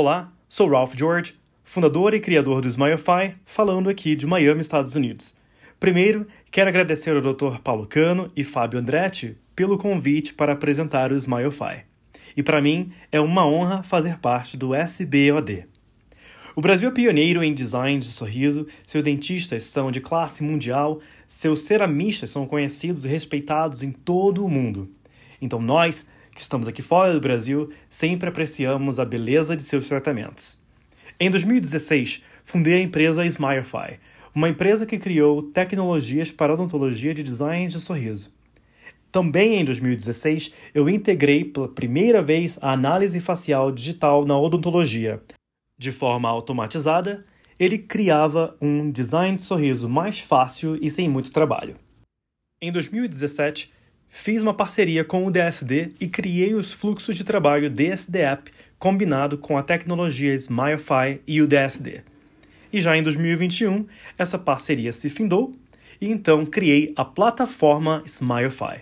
Olá, sou Ralph George, fundador e criador do Smilefy, falando aqui de Miami, Estados Unidos. Primeiro, quero agradecer ao Dr. Paulo Cano e Fábio Andretti pelo convite para apresentar o Smilefy. E para mim é uma honra fazer parte do SBOD. O Brasil é pioneiro em design de sorriso, seus dentistas são de classe mundial, seus ceramistas são conhecidos e respeitados em todo o mundo. Então nós, que estamos aqui fora do Brasil, sempre apreciamos a beleza de seus tratamentos. Em 2016, fundei a empresa Smilefy, uma empresa que criou tecnologias para odontologia de design de sorriso. Também em 2016, eu integrei pela primeira vez a análise facial digital na odontologia. De forma automatizada, ele criava um design de sorriso mais fácil e sem muito trabalho. Em 2017, Fiz uma parceria com o DSD e criei os fluxos de trabalho DSD App combinado com a tecnologia Smilefy e o DSD. E já em 2021, essa parceria se findou e então criei a plataforma Smilefy.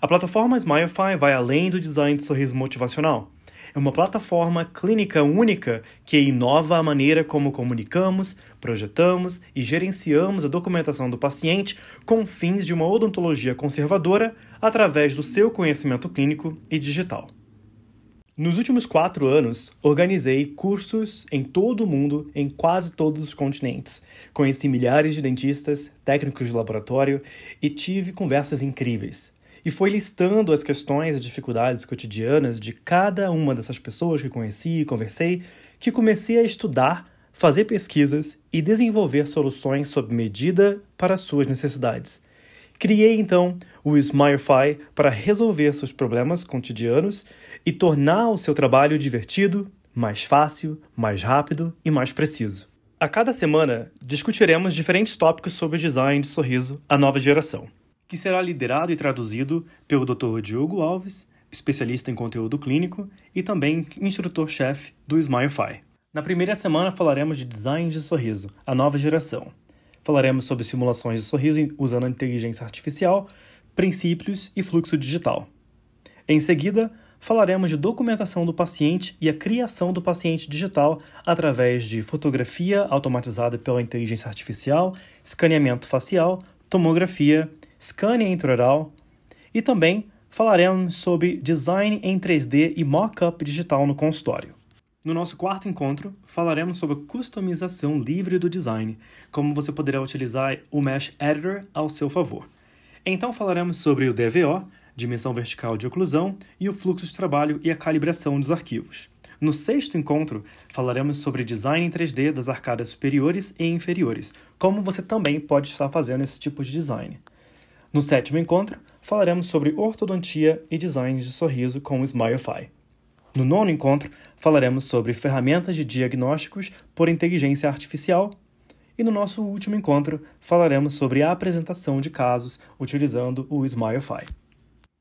A plataforma Smilefy vai além do design de sorriso motivacional é uma plataforma clínica única que inova a maneira como comunicamos, projetamos e gerenciamos a documentação do paciente com fins de uma odontologia conservadora através do seu conhecimento clínico e digital. Nos últimos quatro anos, organizei cursos em todo o mundo, em quase todos os continentes. Conheci milhares de dentistas, técnicos de laboratório e tive conversas incríveis e foi listando as questões e dificuldades cotidianas de cada uma dessas pessoas que conheci e conversei que comecei a estudar, fazer pesquisas e desenvolver soluções sob medida para suas necessidades. Criei então o Smilefy para resolver seus problemas cotidianos e tornar o seu trabalho divertido, mais fácil, mais rápido e mais preciso. A cada semana discutiremos diferentes tópicos sobre o design de sorriso à nova geração que será liderado e traduzido pelo Dr. Diogo Alves, especialista em conteúdo clínico e também instrutor-chefe do Smilefy. Na primeira semana falaremos de design de sorriso, a nova geração. Falaremos sobre simulações de sorriso usando inteligência artificial, princípios e fluxo digital. Em seguida, falaremos de documentação do paciente e a criação do paciente digital através de fotografia automatizada pela inteligência artificial, escaneamento facial, tomografia scanning intraoral e também falaremos sobre design em 3D e mock-up digital no consultório. No nosso quarto encontro, falaremos sobre customização livre do design, como você poderá utilizar o Mesh Editor ao seu favor. Então falaremos sobre o DVO, dimensão vertical de oclusão, e o fluxo de trabalho e a calibração dos arquivos. No sexto encontro, falaremos sobre design em 3D das arcadas superiores e inferiores, como você também pode estar fazendo esse tipo de design. No sétimo encontro, falaremos sobre ortodontia e design de sorriso com o Smilefy. No nono encontro, falaremos sobre ferramentas de diagnósticos por inteligência artificial. E no nosso último encontro, falaremos sobre a apresentação de casos utilizando o Smilefy.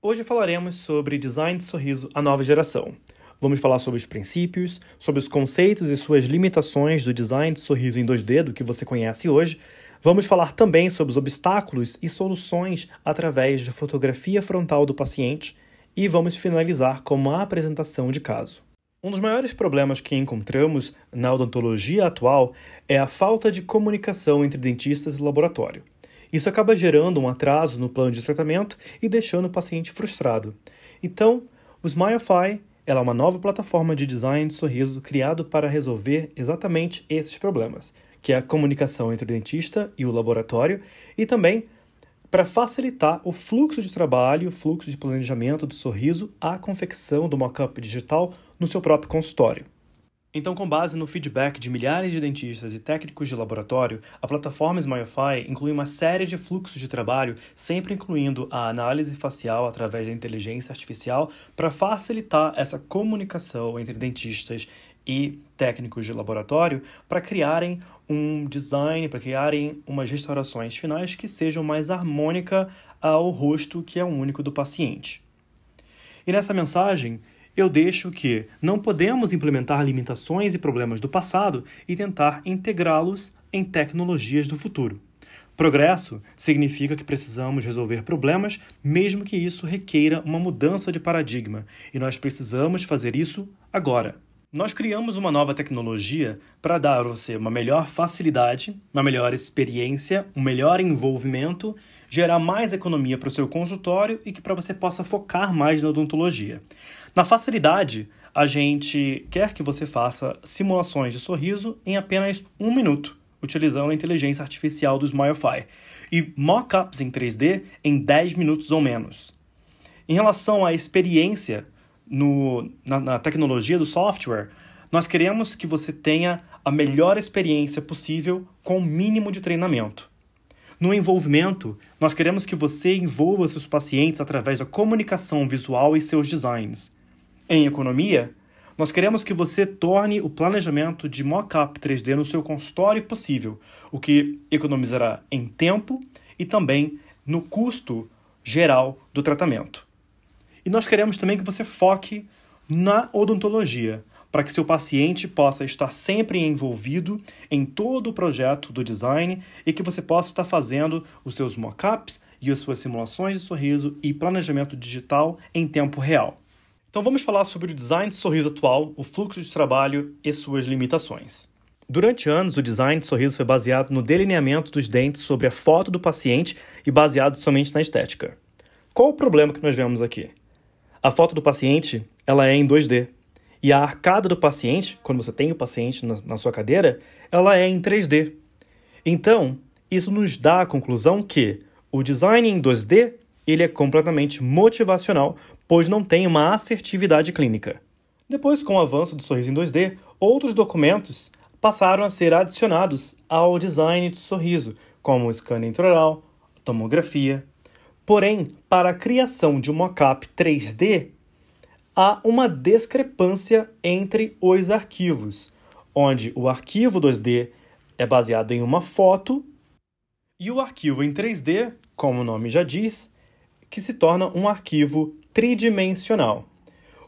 Hoje falaremos sobre design de sorriso à nova geração. Vamos falar sobre os princípios, sobre os conceitos e suas limitações do design de sorriso em 2D do que você conhece hoje, Vamos falar também sobre os obstáculos e soluções através da fotografia frontal do paciente e vamos finalizar com uma apresentação de caso. Um dos maiores problemas que encontramos na odontologia atual é a falta de comunicação entre dentistas e laboratório. Isso acaba gerando um atraso no plano de tratamento e deixando o paciente frustrado. Então, o Smilefy é uma nova plataforma de design de sorriso criado para resolver exatamente esses problemas que é a comunicação entre o dentista e o laboratório, e também para facilitar o fluxo de trabalho, o fluxo de planejamento do sorriso, a confecção do mockup digital no seu próprio consultório. Então, com base no feedback de milhares de dentistas e técnicos de laboratório, a plataforma Smilefy inclui uma série de fluxos de trabalho, sempre incluindo a análise facial através da inteligência artificial, para facilitar essa comunicação entre dentistas e técnicos de laboratório para criarem um design, para criarem umas restaurações finais que sejam mais harmônica ao rosto que é o único do paciente. E nessa mensagem, eu deixo que não podemos implementar limitações e problemas do passado e tentar integrá-los em tecnologias do futuro. Progresso significa que precisamos resolver problemas, mesmo que isso requeira uma mudança de paradigma, e nós precisamos fazer isso agora. Nós criamos uma nova tecnologia para dar a você uma melhor facilidade, uma melhor experiência, um melhor envolvimento, gerar mais economia para o seu consultório e que para você possa focar mais na odontologia. Na facilidade, a gente quer que você faça simulações de sorriso em apenas um minuto, utilizando a inteligência artificial do SmileFi, e mockups em 3D em 10 minutos ou menos. Em relação à experiência, no, na, na tecnologia do software, nós queremos que você tenha a melhor experiência possível com o mínimo de treinamento. No envolvimento, nós queremos que você envolva seus pacientes através da comunicação visual e seus designs. Em economia, nós queremos que você torne o planejamento de mockup 3D no seu consultório possível, o que economizará em tempo e também no custo geral do tratamento. E nós queremos também que você foque na odontologia, para que seu paciente possa estar sempre envolvido em todo o projeto do design e que você possa estar fazendo os seus mockups e as suas simulações de sorriso e planejamento digital em tempo real. Então vamos falar sobre o design de sorriso atual, o fluxo de trabalho e suas limitações. Durante anos, o design de sorriso foi baseado no delineamento dos dentes sobre a foto do paciente e baseado somente na estética. Qual o problema que nós vemos aqui? A foto do paciente ela é em 2D. E a arcada do paciente, quando você tem o paciente na, na sua cadeira, ela é em 3D. Então, isso nos dá a conclusão que o design em 2D ele é completamente motivacional, pois não tem uma assertividade clínica. Depois, com o avanço do sorriso em 2D, outros documentos passaram a ser adicionados ao design de sorriso, como o scanner intraoral, tomografia, Porém, para a criação de um mockup 3D, há uma discrepância entre os arquivos, onde o arquivo 2D é baseado em uma foto e o arquivo em 3D, como o nome já diz, que se torna um arquivo tridimensional,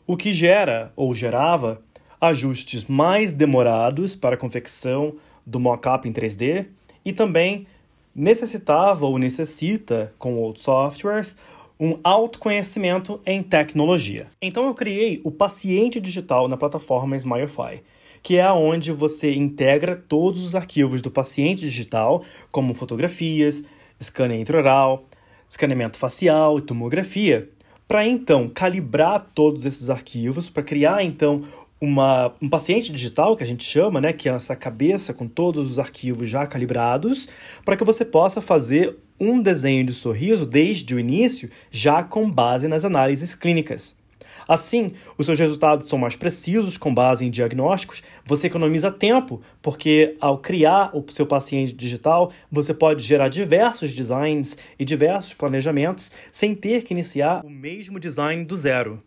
o que gera ou gerava ajustes mais demorados para a confecção do mockup em 3D e também necessitava ou necessita, com outros softwares, um autoconhecimento em tecnologia. Então eu criei o paciente digital na plataforma SmileFi, que é onde você integra todos os arquivos do paciente digital, como fotografias, scanner intraoral, escaneamento facial e tomografia, para então calibrar todos esses arquivos, para criar então uma, um paciente digital, que a gente chama, né, que é essa cabeça com todos os arquivos já calibrados, para que você possa fazer um desenho de sorriso desde o início, já com base nas análises clínicas. Assim, os seus resultados são mais precisos com base em diagnósticos, você economiza tempo, porque ao criar o seu paciente digital, você pode gerar diversos designs e diversos planejamentos sem ter que iniciar o mesmo design do zero.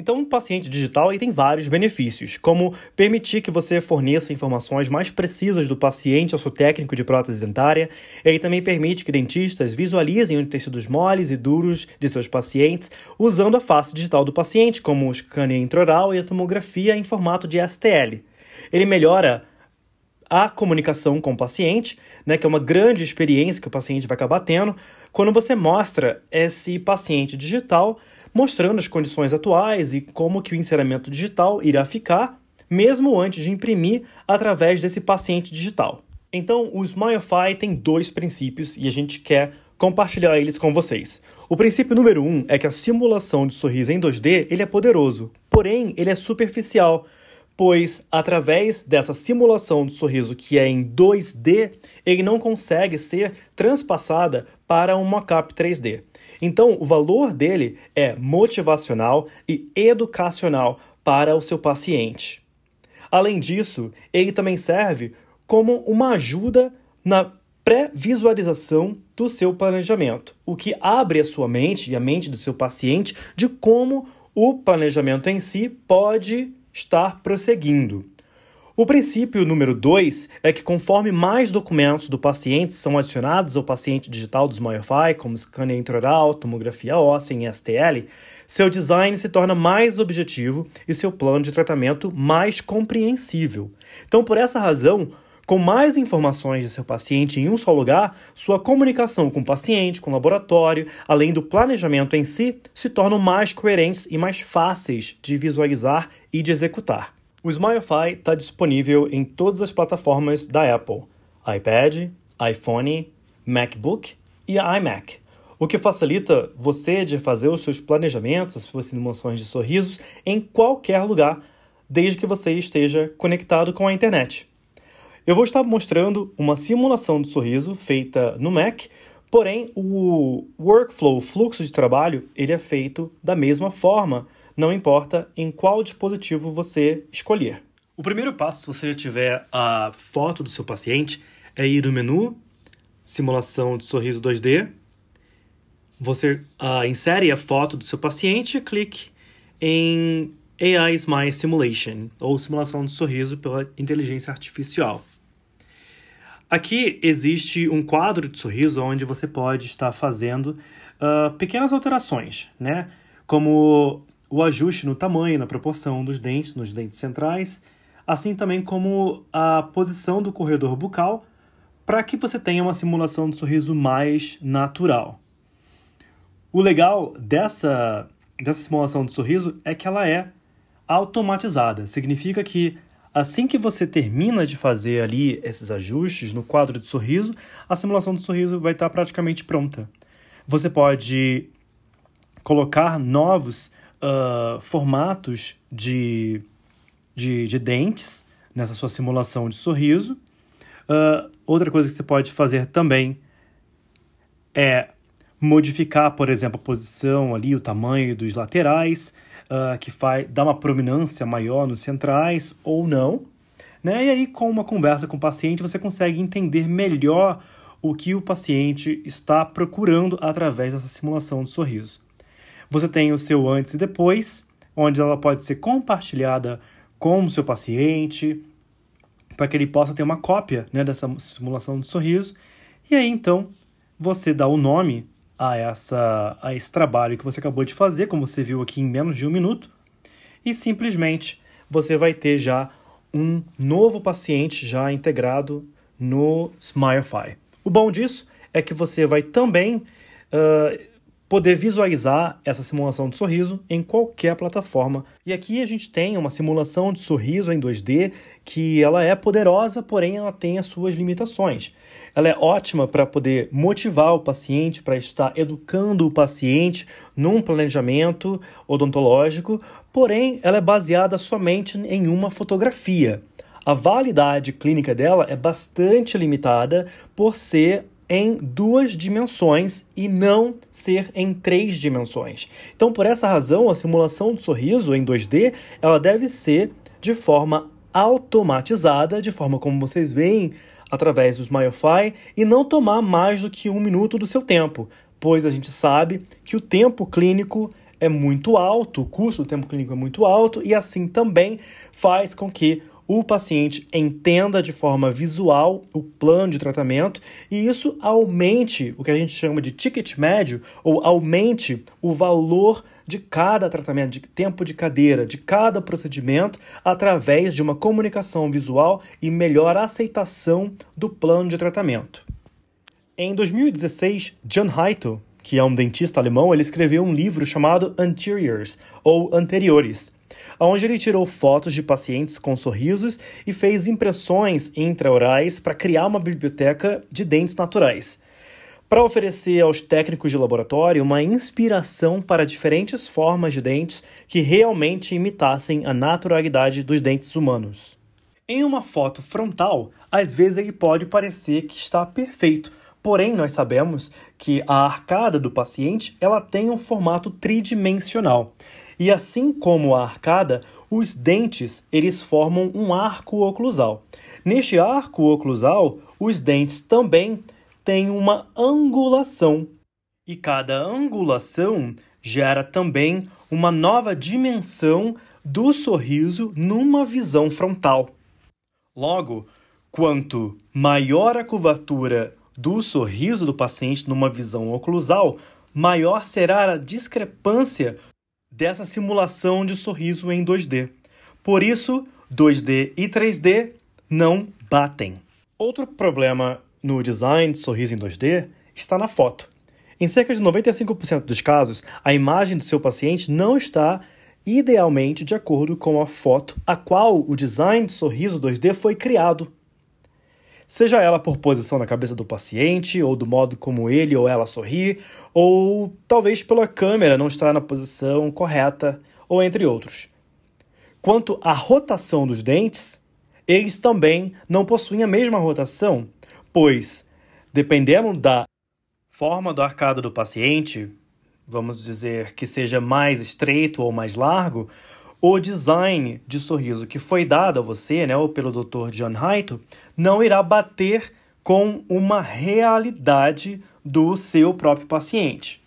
Então, o paciente digital tem vários benefícios, como permitir que você forneça informações mais precisas do paciente ao seu técnico de prótese dentária, e aí também permite que dentistas visualizem os tecidos moles e duros de seus pacientes usando a face digital do paciente, como o scanner intraoral e a tomografia em formato de STL. Ele melhora a comunicação com o paciente, né, que é uma grande experiência que o paciente vai acabar tendo, quando você mostra esse paciente digital mostrando as condições atuais e como que o encerramento digital irá ficar, mesmo antes de imprimir através desse paciente digital. Então, o SmileFi tem dois princípios e a gente quer compartilhar eles com vocês. O princípio número um é que a simulação de sorriso em 2D ele é poderoso, porém ele é superficial, pois através dessa simulação de sorriso que é em 2D, ele não consegue ser transpassada para um mockup 3D. Então, o valor dele é motivacional e educacional para o seu paciente. Além disso, ele também serve como uma ajuda na pré-visualização do seu planejamento, o que abre a sua mente e a mente do seu paciente de como o planejamento em si pode estar prosseguindo. O princípio número 2 é que conforme mais documentos do paciente são adicionados ao paciente digital dos MyoFi, como scanner intraoral, tomografia óssea em STL, seu design se torna mais objetivo e seu plano de tratamento mais compreensível. Então, por essa razão, Com mais informações de seu paciente em um só lugar, sua comunicação com o paciente, com o laboratório, além do planejamento em si, se tornam mais coerentes e mais fáceis de visualizar e de executar. O Smilefy está disponível em todas as plataformas da Apple: iPad, iPhone, MacBook e iMac, o que facilita você de fazer os seus planejamentos, as suas simulações de sorrisos em qualquer lugar, desde que você esteja conectado com a internet. Eu vou estar mostrando uma simulação de sorriso feita no Mac, porém o workflow, o fluxo de trabalho, ele é feito da mesma forma, não importa em qual dispositivo você escolher. O primeiro passo, se você já tiver a foto do seu paciente, é ir no menu Simulação de Sorriso 2D. Você uh, insere a foto do seu paciente e clique em AI Smile Simulation, ou simulação de sorriso pela inteligência artificial. Aqui existe um quadro de sorriso onde você pode estar fazendo uh, pequenas alterações, né? Como o ajuste no tamanho, na proporção dos dentes, nos dentes centrais, assim também como a posição do corredor bucal, para que você tenha uma simulação de sorriso mais natural. O legal dessa, dessa simulação de sorriso é que ela é automatizada. Significa que Assim que você termina de fazer ali esses ajustes no quadro de sorriso, a simulação do sorriso vai estar praticamente pronta. Você pode colocar novos uh, formatos de, de, de, dentes nessa sua simulação de sorriso. Uh, outra coisa que você pode fazer também é modificar, por exemplo, a posição ali, o tamanho dos laterais, uh, que faz, dá uma prominência maior nos centrais ou não. Né? E aí, com uma conversa com o paciente, você consegue entender melhor o que o paciente está procurando através dessa simulação de sorriso. Você tem o seu antes e depois, onde ela pode ser compartilhada com o seu paciente, para que ele possa ter uma cópia né, dessa simulação de sorriso. E aí, então, você dá o nome a, essa, a esse trabalho que você acabou de fazer, como você viu aqui em menos de um minuto, e simplesmente você vai ter já um novo paciente já integrado no Smilefy. O bom disso é que você vai também uh, poder visualizar essa simulação de sorriso em qualquer plataforma. E aqui a gente tem uma simulação de sorriso em 2D que ela é poderosa, porém ela tem as suas limitações. Ela é ótima para poder motivar o paciente, para estar educando o paciente num planejamento odontológico, porém ela é baseada somente em uma fotografia. A validade clínica dela é bastante limitada por ser em duas dimensões e não ser em três dimensões. Então, por essa razão, a simulação do sorriso em 2D ela deve ser de forma automatizada, de forma como vocês veem através do Smilefy, e não tomar mais do que um minuto do seu tempo, pois a gente sabe que o tempo clínico é muito alto, o custo do tempo clínico é muito alto, e assim também faz com que o paciente entenda de forma visual o plano de tratamento e isso aumente o que a gente chama de ticket médio ou aumente o valor de cada tratamento, de tempo de cadeira, de cada procedimento, através de uma comunicação visual e melhor aceitação do plano de tratamento. Em 2016, John Heitel, que é um dentista alemão, ele escreveu um livro chamado Anteriors, ou Anteriores, onde ele tirou fotos de pacientes com sorrisos e fez impressões intraorais para criar uma biblioteca de dentes naturais, para oferecer aos técnicos de laboratório uma inspiração para diferentes formas de dentes que realmente imitassem a naturalidade dos dentes humanos. Em uma foto frontal, às vezes ele pode parecer que está perfeito, Porém, nós sabemos que a arcada do paciente ela tem um formato tridimensional. E assim como a arcada, os dentes eles formam um arco oclusal. Neste arco oclusal, os dentes também têm uma angulação. E cada angulação gera também uma nova dimensão do sorriso numa visão frontal. Logo, quanto maior a curvatura do sorriso do paciente numa visão oclusal, maior será a discrepância dessa simulação de sorriso em 2D. Por isso, 2D e 3D não batem. Outro problema no design de sorriso em 2D está na foto. Em cerca de 95% dos casos, a imagem do seu paciente não está idealmente de acordo com a foto a qual o design de sorriso 2D foi criado. Seja ela por posição na cabeça do paciente, ou do modo como ele ou ela sorri, ou talvez pela câmera não estar na posição correta, ou entre outros. Quanto à rotação dos dentes, eles também não possuem a mesma rotação, pois, dependendo da forma do arcado do paciente, vamos dizer que seja mais estreito ou mais largo, o design de sorriso que foi dado a você, né, ou pelo Dr. John Haito, não irá bater com uma realidade do seu próprio paciente.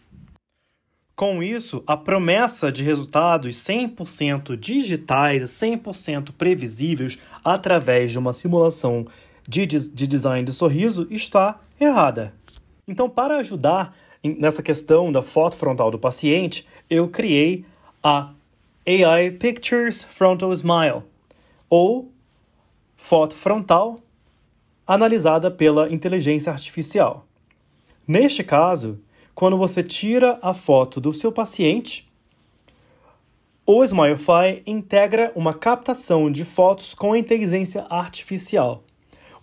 Com isso, a promessa de resultados 100% digitais, 100% previsíveis através de uma simulação de, de design de sorriso está errada. Então, para ajudar nessa questão da foto frontal do paciente, eu criei a AI Pictures Frontal Smile, ou foto frontal analisada pela inteligência artificial. Neste caso, quando você tira a foto do seu paciente, o Smilefy integra uma captação de fotos com inteligência artificial.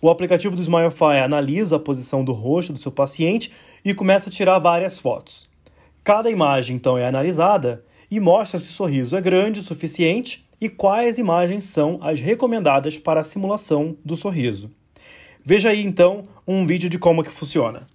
O aplicativo do Smilefy analisa a posição do rosto do seu paciente e começa a tirar várias fotos. Cada imagem então é analisada e mostra se o sorriso é grande o suficiente e quais imagens são as recomendadas para a simulação do sorriso. Veja aí então um vídeo de como que funciona.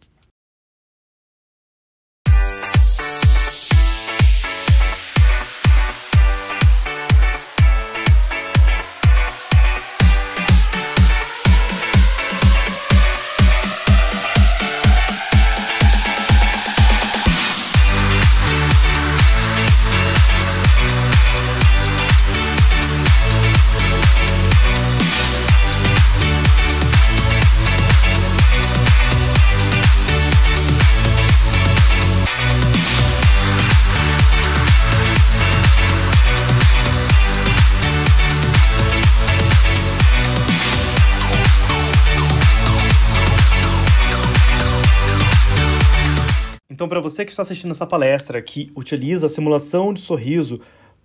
Para você que está assistindo essa palestra, que utiliza a simulação de sorriso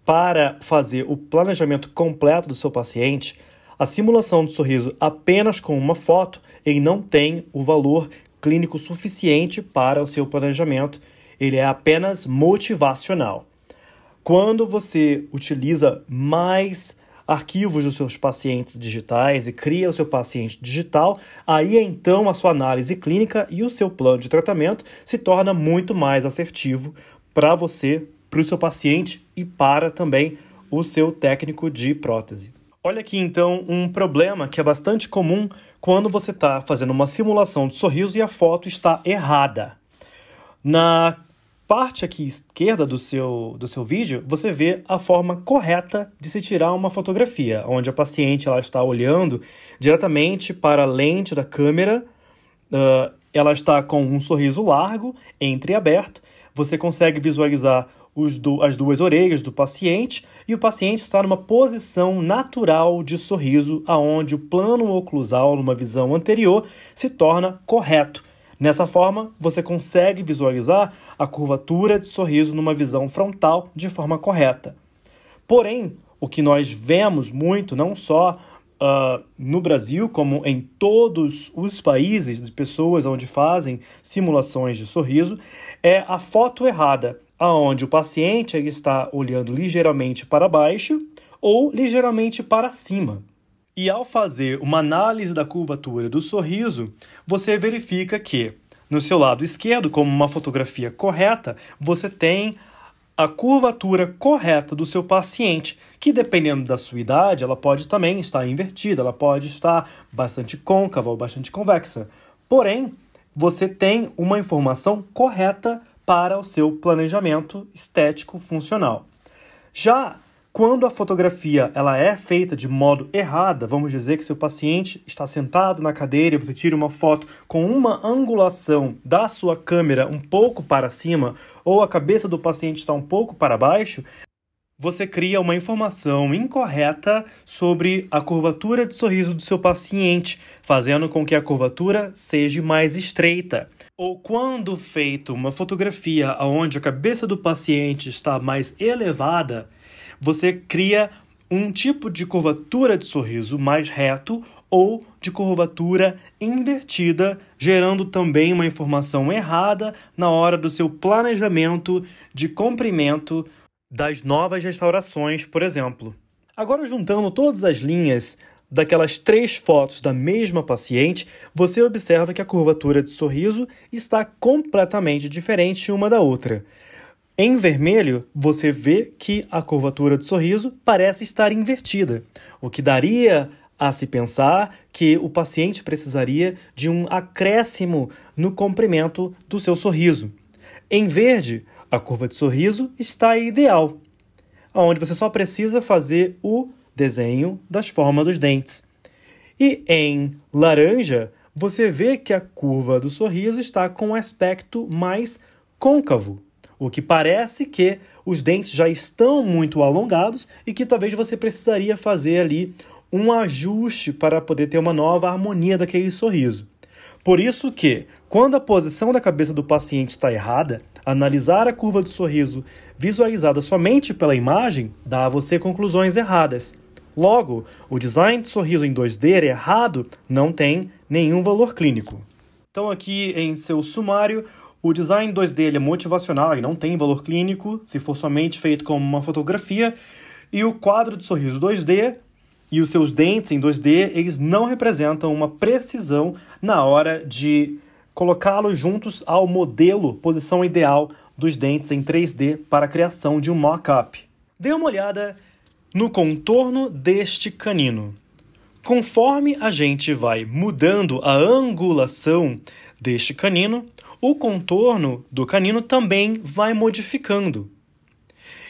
para fazer o planejamento completo do seu paciente, a simulação de sorriso apenas com uma foto, ele não tem o valor clínico suficiente para o seu planejamento, ele é apenas motivacional. Quando você utiliza mais arquivos dos seus pacientes digitais e cria o seu paciente digital, aí então a sua análise clínica e o seu plano de tratamento se torna muito mais assertivo para você, para o seu paciente e para também o seu técnico de prótese. Olha aqui então um problema que é bastante comum quando você está fazendo uma simulação de sorriso e a foto está errada. Na parte aqui esquerda do seu, do seu vídeo, você vê a forma correta de se tirar uma fotografia, onde a paciente ela está olhando diretamente para a lente da câmera, uh, ela está com um sorriso largo, entreaberto, você consegue visualizar do, as duas orelhas do paciente e o paciente está numa posição natural de sorriso, aonde o plano oclusal, numa visão anterior, se torna correto Nessa forma, você consegue visualizar a curvatura de sorriso numa visão frontal de forma correta. Porém, o que nós vemos muito, não só uh, no Brasil, como em todos os países de pessoas onde fazem simulações de sorriso, é a foto errada, aonde o paciente ele está olhando ligeiramente para baixo ou ligeiramente para cima. E ao fazer uma análise da curvatura do sorriso, você verifica que no seu lado esquerdo, como uma fotografia correta, você tem a curvatura correta do seu paciente, que dependendo da sua idade, ela pode também estar invertida, ela pode estar bastante côncava ou bastante convexa. Porém, você tem uma informação correta para o seu planejamento estético funcional. Já quando a fotografia ela é feita de modo errada, vamos dizer que seu paciente está sentado na cadeira e você tira uma foto com uma angulação da sua câmera um pouco para cima ou a cabeça do paciente está um pouco para baixo, você cria uma informação incorreta sobre a curvatura de sorriso do seu paciente, fazendo com que a curvatura seja mais estreita. Ou quando feito uma fotografia onde a cabeça do paciente está mais elevada, você cria um tipo de curvatura de sorriso mais reto ou de curvatura invertida, gerando também uma informação errada na hora do seu planejamento de comprimento das novas restaurações, por exemplo. Agora, juntando todas as linhas daquelas três fotos da mesma paciente, você observa que a curvatura de sorriso está completamente diferente uma da outra. Em vermelho, você vê que a curvatura de sorriso parece estar invertida, o que daria a se pensar que o paciente precisaria de um acréscimo no comprimento do seu sorriso. Em verde, a curva de sorriso está ideal, onde você só precisa fazer o desenho das formas dos dentes. E em laranja, você vê que a curva do sorriso está com um aspecto mais côncavo, o que parece que os dentes já estão muito alongados e que talvez você precisaria fazer ali um ajuste para poder ter uma nova harmonia daquele sorriso. Por isso que, quando a posição da cabeça do paciente está errada, analisar a curva do sorriso visualizada somente pela imagem dá a você conclusões erradas. Logo, o design de sorriso em 2D errado não tem nenhum valor clínico. Então, aqui em seu sumário, o design 2D é motivacional e não tem valor clínico, se for somente feito como uma fotografia, e o quadro de sorriso 2D e os seus dentes em 2D, eles não representam uma precisão na hora de colocá-los juntos ao modelo posição ideal dos dentes em 3D para a criação de um mock-up. Dê uma olhada no contorno deste canino. Conforme a gente vai mudando a angulação deste canino, o contorno do canino também vai modificando.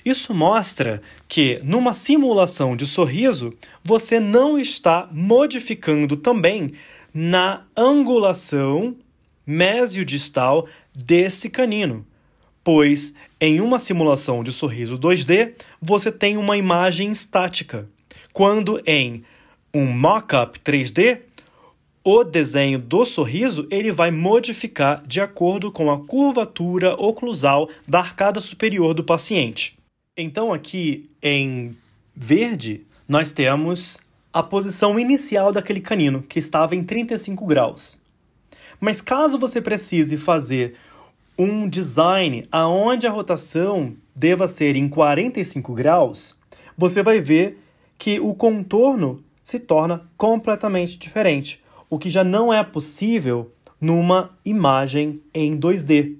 Isso mostra que, numa simulação de sorriso, você não está modificando também na angulação mesiodistal desse canino, pois em uma simulação de sorriso 2D você tem uma imagem estática, quando em um mock-up 3D o desenho do sorriso ele vai modificar de acordo com a curvatura oclusal da arcada superior do paciente. Então, aqui em verde, nós temos a posição inicial daquele canino, que estava em 35 graus. Mas caso você precise fazer um design aonde a rotação deva ser em 45 graus, você vai ver que o contorno se torna completamente diferente, o que já não é possível numa imagem em 2D.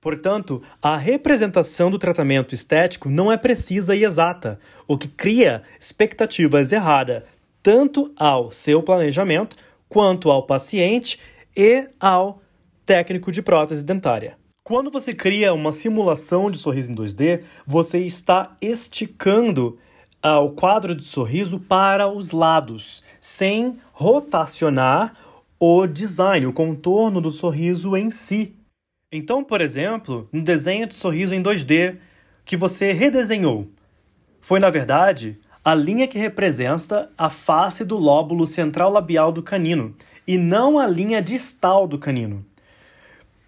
Portanto, a representação do tratamento estético não é precisa e exata, o que cria expectativas erradas tanto ao seu planejamento quanto ao paciente e ao técnico de prótese dentária. Quando você cria uma simulação de sorriso em 2D, você está esticando o quadro de sorriso para os lados, sem rotacionar o design, o contorno do sorriso em si. Então, por exemplo, no desenho de sorriso em 2D que você redesenhou, foi na verdade a linha que representa a face do lóbulo central labial do canino e não a linha distal do canino.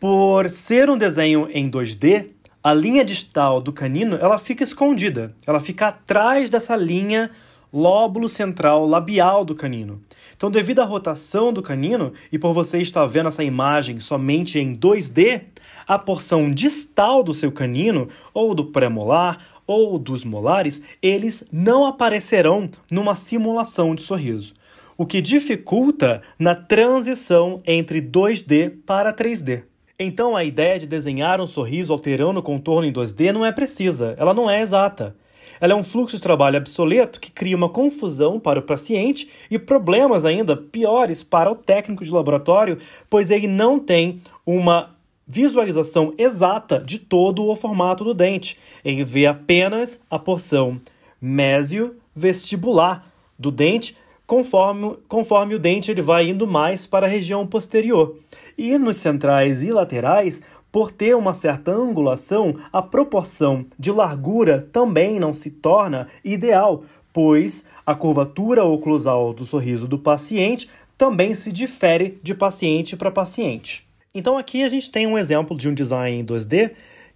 Por ser um desenho em 2D, a linha distal do canino ela fica escondida, ela fica atrás dessa linha lóbulo central labial do canino. Então, devido à rotação do canino e por você estar vendo essa imagem somente em 2D, a porção distal do seu canino, ou do premolar, ou dos molares, eles não aparecerão numa simulação de sorriso, o que dificulta na transição entre 2D para 3D. Então, a ideia de desenhar um sorriso alterando o contorno em 2D não é precisa, ela não é exata. Ela é um fluxo de trabalho obsoleto que cria uma confusão para o paciente e problemas ainda piores para o técnico de laboratório, pois ele não tem uma visualização exata de todo o formato do dente. Ele vê apenas a porção mesio-vestibular do dente, conforme, conforme o dente ele vai indo mais para a região posterior. E nos centrais e laterais, por ter uma certa angulação, a proporção de largura também não se torna ideal, pois a curvatura oclusal do sorriso do paciente também se difere de paciente para paciente. Então aqui a gente tem um exemplo de um design em 2D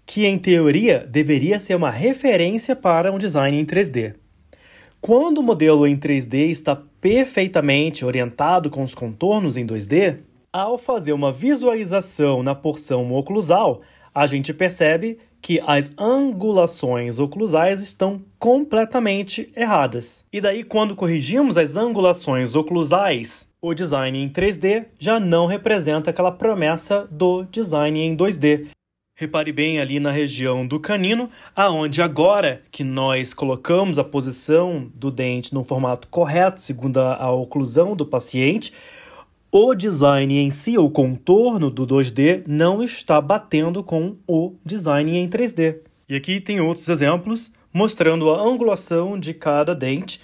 que em teoria deveria ser uma referência para um design em 3D. Quando o modelo em 3D está perfeitamente orientado com os contornos em 2D, ao fazer uma visualização na porção oclusal, a gente percebe que as angulações oclusais estão completamente erradas. E daí, quando corrigimos as angulações oclusais, o design em 3D já não representa aquela promessa do design em 2D. Repare bem ali na região do canino, aonde agora que nós colocamos a posição do dente no formato correto, segundo a oclusão do paciente, o design em si, o contorno do 2D, não está batendo com o design em 3D. E aqui tem outros exemplos mostrando a angulação de cada dente.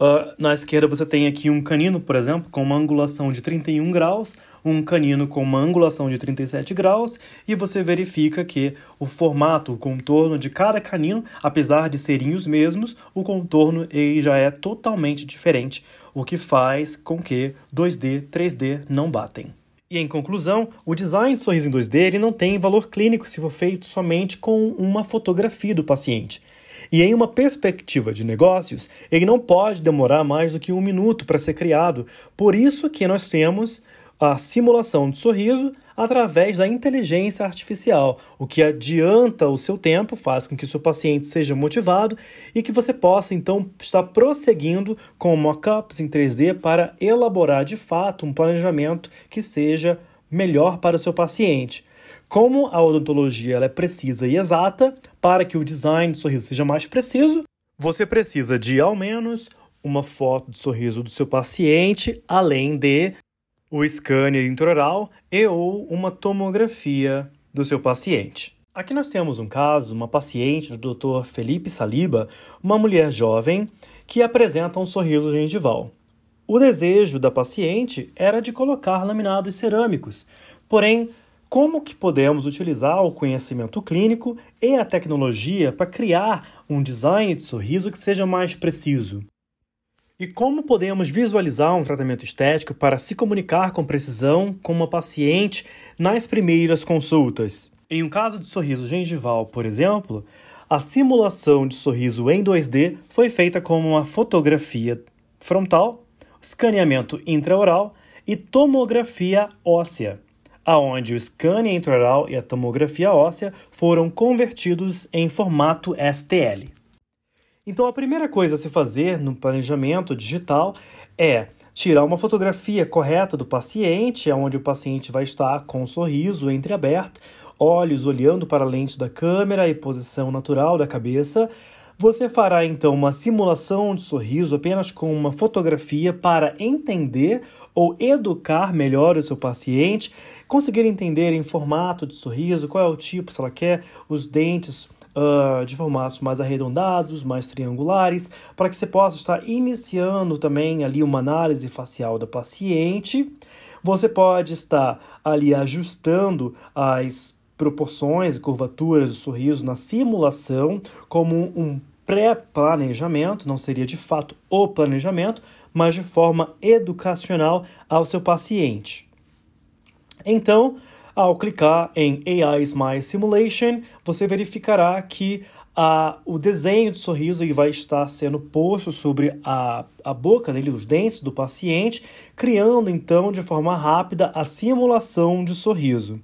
Uh, na esquerda você tem aqui um canino, por exemplo, com uma angulação de 31 graus, um canino com uma angulação de 37 graus, e você verifica que o formato, o contorno de cada canino, apesar de serem os mesmos, o contorno ele já é totalmente diferente o que faz com que 2D, 3D não batem. E em conclusão, o design de sorriso em 2D ele não tem valor clínico se for feito somente com uma fotografia do paciente. E em uma perspectiva de negócios, ele não pode demorar mais do que um minuto para ser criado. Por isso que nós temos a simulação de sorriso através da inteligência artificial, o que adianta o seu tempo, faz com que o seu paciente seja motivado e que você possa então estar prosseguindo com mockups em 3D para elaborar de fato um planejamento que seja melhor para o seu paciente. Como a odontologia é precisa e exata, para que o design do sorriso seja mais preciso, você precisa de ao menos uma foto do sorriso do seu paciente, além de o scanner intraoral e ou uma tomografia do seu paciente. Aqui nós temos um caso, uma paciente do Dr. Felipe Saliba, uma mulher jovem que apresenta um sorriso gengival. O desejo da paciente era de colocar laminados cerâmicos, porém, como que podemos utilizar o conhecimento clínico e a tecnologia para criar um design de sorriso que seja mais preciso? E como podemos visualizar um tratamento estético para se comunicar com precisão com uma paciente nas primeiras consultas? Em um caso de sorriso gengival, por exemplo, a simulação de sorriso em 2D foi feita com uma fotografia frontal, escaneamento intraoral e tomografia óssea, aonde o scanner intraoral e a tomografia óssea foram convertidos em formato STL. Então, a primeira coisa a se fazer no planejamento digital é tirar uma fotografia correta do paciente, onde o paciente vai estar com um sorriso entreaberto, olhos olhando para a lente da câmera e posição natural da cabeça. Você fará então uma simulação de sorriso apenas com uma fotografia para entender ou educar melhor o seu paciente, conseguir entender em formato de sorriso, qual é o tipo, se ela quer os dentes uh, de formatos mais arredondados, mais triangulares, para que você possa estar iniciando também ali uma análise facial da paciente. Você pode estar ali ajustando as proporções e curvaturas do sorriso na simulação como um pré-planejamento, não seria de fato o planejamento, mas de forma educacional ao seu paciente. Então, ao clicar em AI Smile Simulation, você verificará que a, o desenho de sorriso vai estar sendo posto sobre a, a boca dele, os dentes do paciente, criando então de forma rápida a simulação de sorriso.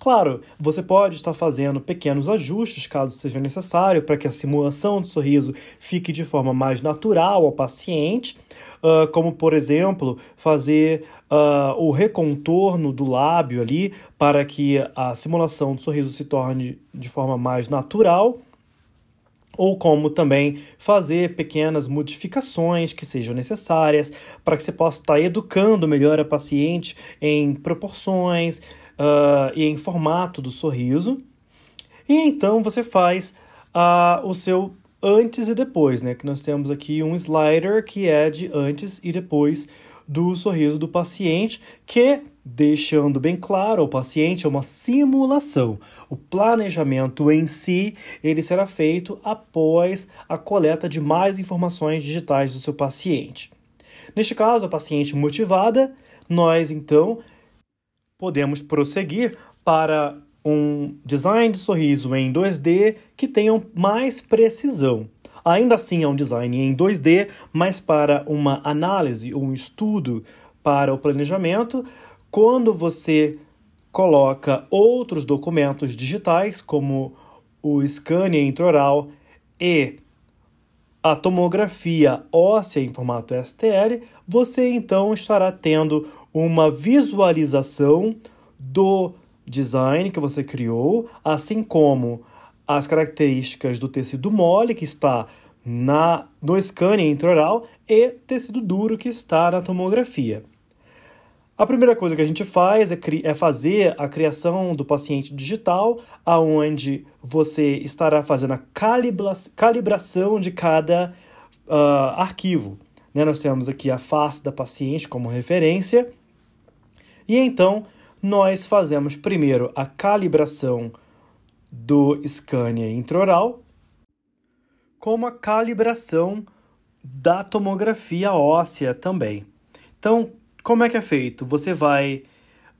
Claro, você pode estar fazendo pequenos ajustes caso seja necessário para que a simulação de sorriso fique de forma mais natural ao paciente, uh, como por exemplo fazer uh, o recontorno do lábio ali para que a simulação do sorriso se torne de forma mais natural ou como também fazer pequenas modificações que sejam necessárias para que você possa estar educando melhor a paciente em proporções, uh, e em formato do sorriso. E então você faz uh, o seu antes e depois, né? Que nós temos aqui um slider que é de antes e depois do sorriso do paciente, que deixando bem claro ao paciente é uma simulação. O planejamento em si, ele será feito após a coleta de mais informações digitais do seu paciente. Neste caso, a paciente motivada, nós então podemos prosseguir para um design de sorriso em 2D que tenha mais precisão. Ainda assim é um design em 2D, mas para uma análise, um estudo para o planejamento, quando você coloca outros documentos digitais, como o scanner intraoral e a tomografia óssea em formato STL, você então estará tendo uma visualização do design que você criou, assim como as características do tecido mole que está na, no scanner intraoral e tecido duro que está na tomografia. A primeira coisa que a gente faz é, é fazer a criação do paciente digital, aonde você estará fazendo a calibra calibração de cada uh, arquivo. Né? Nós temos aqui a face da paciente como referência, e então nós fazemos primeiro a calibração do scanner intraoral, como a calibração da tomografia óssea também. Então, como é que é feito? Você vai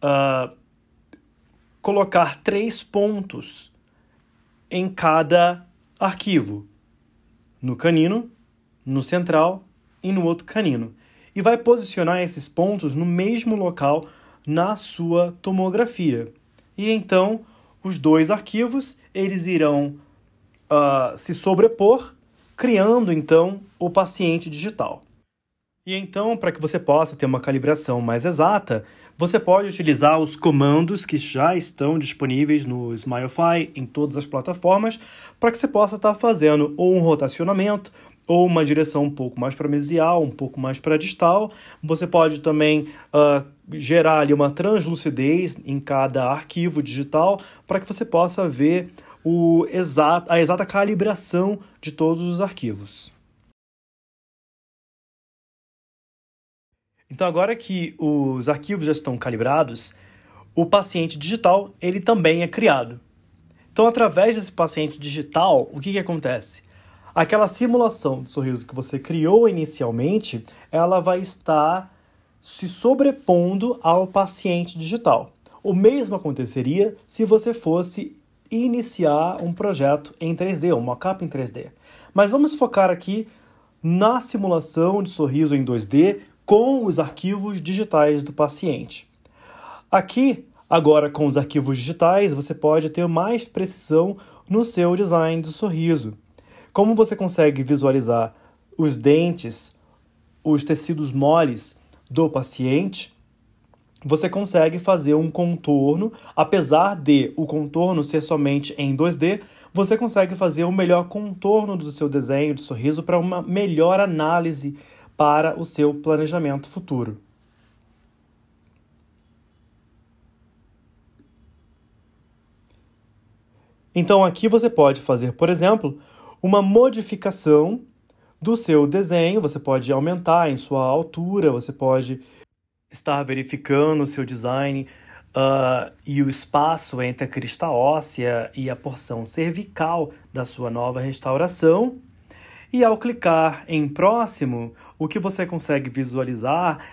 uh, colocar três pontos em cada arquivo: no canino, no central e no outro canino. E vai posicionar esses pontos no mesmo local na sua tomografia. E então os dois arquivos eles irão uh, se sobrepor, criando então o paciente digital. E então, para que você possa ter uma calibração mais exata, você pode utilizar os comandos que já estão disponíveis no Smilefy em todas as plataformas, para que você possa estar fazendo ou um rotacionamento ou uma direção um pouco mais para mesial, um pouco mais para distal. Você pode também uh, gerar ali uma translucidez em cada arquivo digital para que você possa ver o exato, a exata calibração de todos os arquivos. Então agora que os arquivos já estão calibrados, o paciente digital ele também é criado. Então através desse paciente digital, o que, que acontece? Aquela simulação de sorriso que você criou inicialmente, ela vai estar se sobrepondo ao paciente digital. O mesmo aconteceria se você fosse iniciar um projeto em 3D, um mockup em 3D. Mas vamos focar aqui na simulação de sorriso em 2D com os arquivos digitais do paciente. Aqui, agora com os arquivos digitais, você pode ter mais precisão no seu design de sorriso. Como você consegue visualizar os dentes, os tecidos moles do paciente, você consegue fazer um contorno, apesar de o contorno ser somente em 2D, você consegue fazer o melhor contorno do seu desenho de sorriso para uma melhor análise para o seu planejamento futuro. Então aqui você pode fazer, por exemplo, uma modificação do seu desenho. Você pode aumentar em sua altura, você pode estar verificando o seu design uh, e o espaço entre a crista óssea e a porção cervical da sua nova restauração. E ao clicar em próximo, o que você consegue visualizar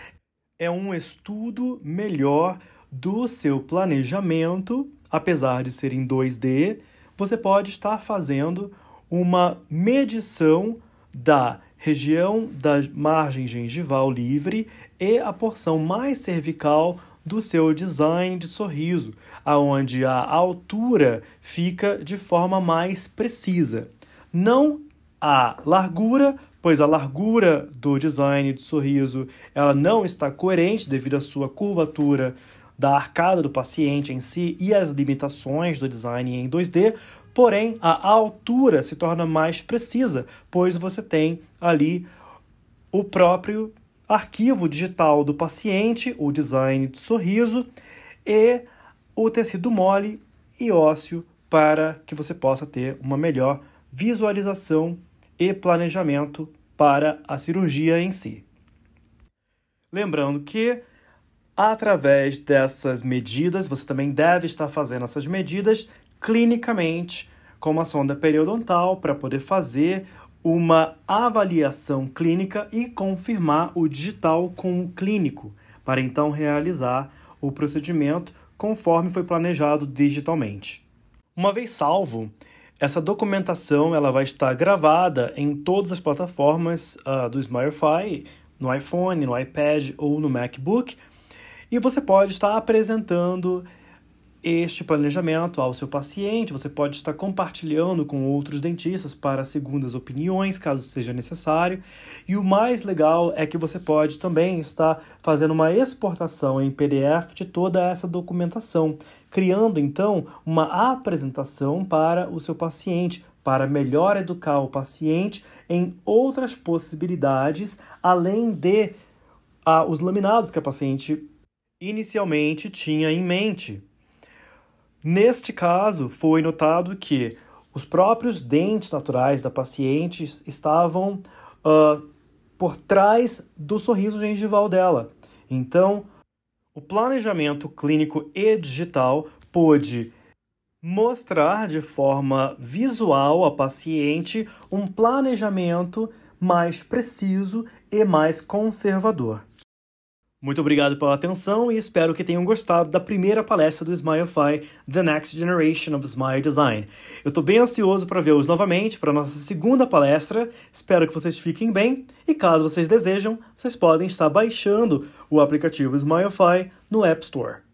é um estudo melhor do seu planejamento, apesar de ser em 2D, você pode estar fazendo uma medição da região da margem gengival livre e a porção mais cervical do seu design de sorriso, aonde a altura fica de forma mais precisa. Não a largura, pois a largura do design de sorriso ela não está coerente devido à sua curvatura da arcada do paciente em si e as limitações do design em 2D, Porém, a altura se torna mais precisa, pois você tem ali o próprio arquivo digital do paciente, o design de sorriso e o tecido mole e ósseo para que você possa ter uma melhor visualização e planejamento para a cirurgia em si. Lembrando que através dessas medidas, você também deve estar fazendo essas medidas clinicamente com uma sonda periodontal para poder fazer uma avaliação clínica e confirmar o digital com o clínico, para então realizar o procedimento conforme foi planejado digitalmente. Uma vez salvo, essa documentação ela vai estar gravada em todas as plataformas uh, do Smilefy, no iPhone, no iPad ou no MacBook, e você pode estar apresentando este planejamento ao seu paciente, você pode estar compartilhando com outros dentistas para segundas opiniões, caso seja necessário. E o mais legal é que você pode também estar fazendo uma exportação em PDF de toda essa documentação, criando então uma apresentação para o seu paciente, para melhor educar o paciente em outras possibilidades, além de ah, os laminados que a paciente inicialmente tinha em mente. Neste caso, foi notado que os próprios dentes naturais da paciente estavam uh, por trás do sorriso gengival dela. Então, o planejamento clínico e digital pôde mostrar de forma visual à paciente um planejamento mais preciso e mais conservador. Muito obrigado pela atenção e espero que tenham gostado da primeira palestra do Smilefy The Next Generation of Smile Design. Eu estou bem ansioso para vê-los novamente para a nossa segunda palestra. Espero que vocês fiquem bem e caso vocês desejam, vocês podem estar baixando o aplicativo Smilefy no App Store.